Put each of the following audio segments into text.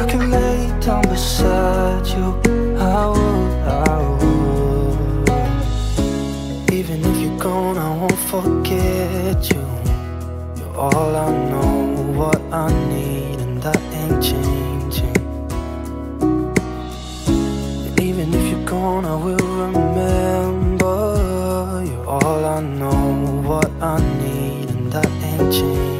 I could lay down beside you, I would, I would. Even if you're gone, I won't forget you. You're all I know, what I need, and that ain't changing. And even if you're gone, I will remember. You're all I know, what I need, and that ain't changing.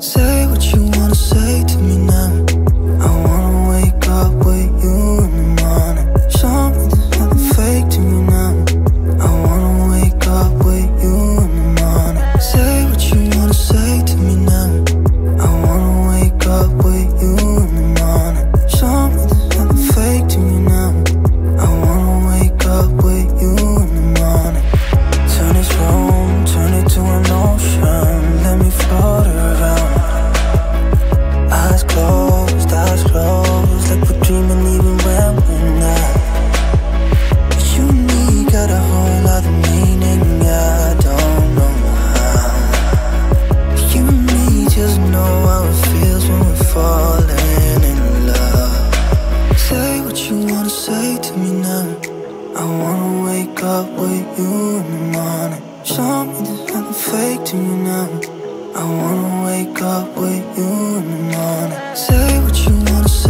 Say I wanna wake up with you in the morning. Show me there's nothing fake to you now. I wanna wake up with you in the morning. Say what you wanna say.